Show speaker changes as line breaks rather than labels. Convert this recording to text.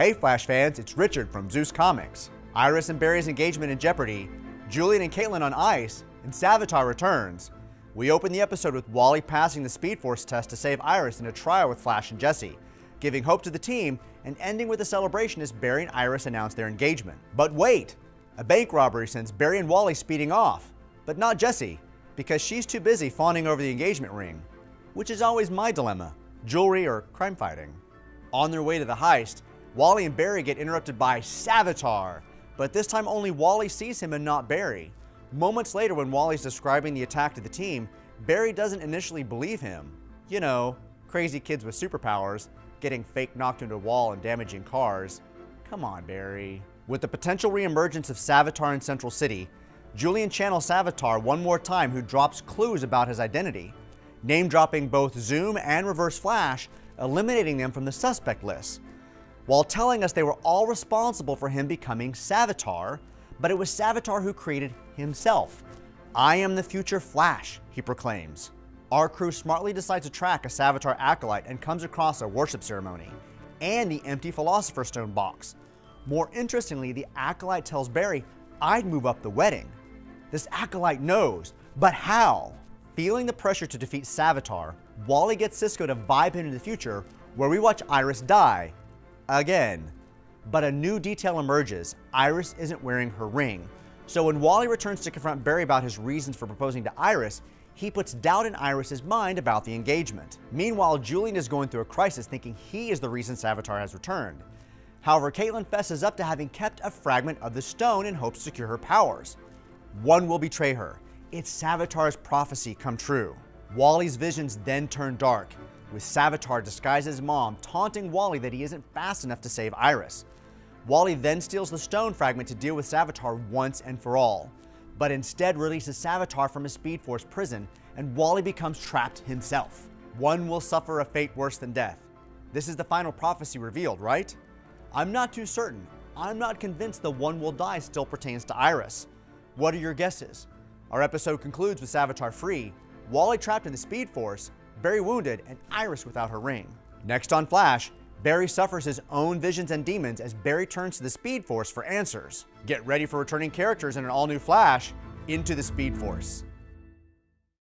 Hey Flash fans, it's Richard from Zeus Comics. Iris and Barry's engagement in jeopardy, Julian and Caitlin on ice, and Savitar returns. We open the episode with Wally passing the Speed Force test to save Iris in a trial with Flash and Jesse, giving hope to the team and ending with a celebration as Barry and Iris announce their engagement. But wait! A bank robbery sends Barry and Wally speeding off, but not Jesse, because she's too busy fawning over the engagement ring, which is always my dilemma jewelry or crime fighting. On their way to the heist, Wally and Barry get interrupted by Savitar, but this time only Wally sees him and not Barry. Moments later, when Wally's describing the attack to the team, Barry doesn't initially believe him. You know, crazy kids with superpowers, getting fake knocked into a wall and damaging cars. Come on, Barry. With the potential reemergence of Savitar in Central City, Julian channels Savitar one more time who drops clues about his identity, name dropping both Zoom and Reverse Flash, eliminating them from the suspect list while telling us they were all responsible for him becoming Savitar, but it was Savitar who created himself. I am the future Flash, he proclaims. Our crew smartly decides to track a Savitar acolyte and comes across a worship ceremony and the empty Philosopher's Stone box. More interestingly, the acolyte tells Barry, I'd move up the wedding. This acolyte knows, but how? Feeling the pressure to defeat Savitar, Wally gets Cisco to vibe him into the future, where we watch Iris die again. But a new detail emerges. Iris isn't wearing her ring. So when Wally returns to confront Barry about his reasons for proposing to Iris, he puts doubt in Iris's mind about the engagement. Meanwhile, Julian is going through a crisis thinking he is the reason Savitar has returned. However, Caitlin fesses up to having kept a fragment of the stone in hopes to secure her powers. One will betray her. It's Savitar's prophecy come true. Wally's visions then turn dark, with Savitar disguised as mom taunting Wally that he isn't fast enough to save Iris. Wally then steals the stone fragment to deal with Savitar once and for all, but instead releases Savitar from his Speed Force prison, and Wally becomes trapped himself. One will suffer a fate worse than death. This is the final prophecy revealed, right? I'm not too certain. I'm not convinced the one will die still pertains to Iris. What are your guesses? Our episode concludes with Savitar free, Wally trapped in the Speed Force, Barry wounded, and Iris without her ring. Next on Flash, Barry suffers his own visions and demons as Barry turns to the Speed Force for answers. Get ready for returning characters in an all new Flash into the Speed Force.